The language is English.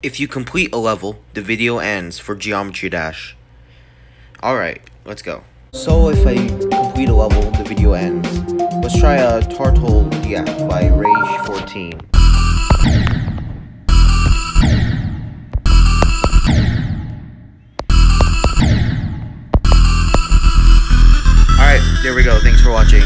If you complete a level, the video ends for Geometry Dash. Alright, let's go. So if I complete a level, the video ends. Let's try a Turtle DX by Rage14. Alright, there we go. Thanks for watching.